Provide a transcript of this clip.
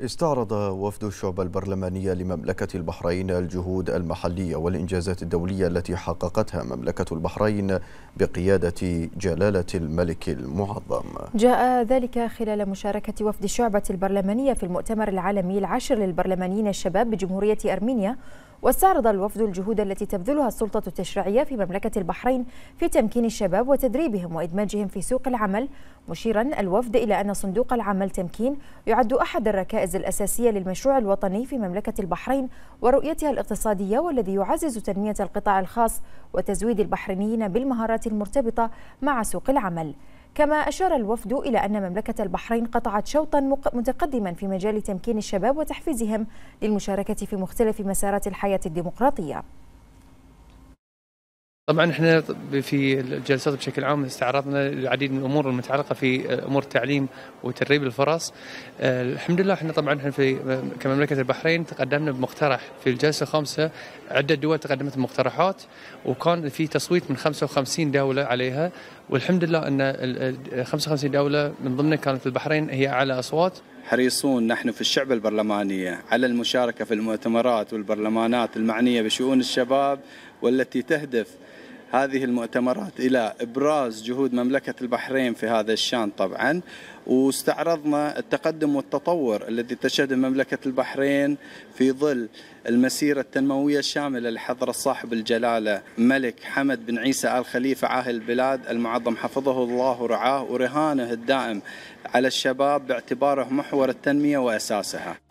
استعرض وفد الشعب البرلمانية لمملكة البحرين الجهود المحلية والإنجازات الدولية التي حققتها مملكة البحرين بقيادة جلالة الملك المعظم. جاء ذلك خلال مشاركة وفد الشعبة البرلمانية في المؤتمر العالمي العاشر للبرلمانيين الشباب بجمهورية أرمينيا واستعرض الوفد الجهود التي تبذلها السلطة التشريعية في مملكة البحرين في تمكين الشباب وتدريبهم وإدماجهم في سوق العمل. مشيرا الوفد إلى أن صندوق العمل تمكين يعد أحد الركائز الأساسية للمشروع الوطني في مملكة البحرين ورؤيتها الاقتصادية والذي يعزز تنمية القطاع الخاص وتزويد البحرينيين بالمهارات المرتبطة مع سوق العمل. كما أشار الوفد إلى أن مملكة البحرين قطعت شوطا متقدما في مجال تمكين الشباب وتحفيزهم للمشاركة في مختلف مسارات الحياة الديمقراطية. طبعا إحنا في الجلسات بشكل عام استعرضنا العديد من الأمور المتعلقة في أمور التعليم وتدريب الفرص. آه، الحمد لله إحنا طبعا إحنا في كمملكة البحرين تقدمنا بمقترح في الجلسة الخامسة عدة دول تقدمت بمقترحات وكان في تصويت من 55 دولة عليها والحمد لله إن 55 دولة من ضمنها كانت البحرين هي أعلى أصوات. حريصون نحن في الشعب البرلمانية على المشاركة في المؤتمرات والبرلمانات المعنية بشؤون الشباب والتي تهدف هذه المؤتمرات إلى إبراز جهود مملكة البحرين في هذا الشان طبعا. واستعرضنا التقدم والتطور الذي تشهده مملكة البحرين في ظل المسيرة التنموية الشاملة لحضرة صاحب الجلالة ملك حمد بن عيسى آل خليفة عاهل البلاد المعظم حفظه الله ورعاه ورهانه الدائم على الشباب باعتباره محور التنمية وأساسها.